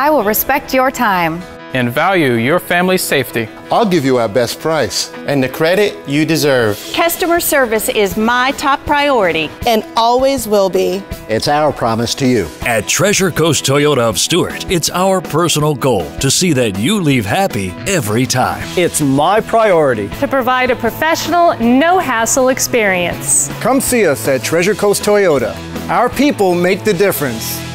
I will respect your time. and value your family's safety. I'll give you our best price. and the credit you deserve. Customer service is my top priority. and always will be. It's our promise to you. At Treasure Coast Toyota of Stuart, it's our personal goal to see that you leave happy every time. It's my priority. to provide a professional, no hassle experience. Come see us at Treasure Coast Toyota. Our people make the difference.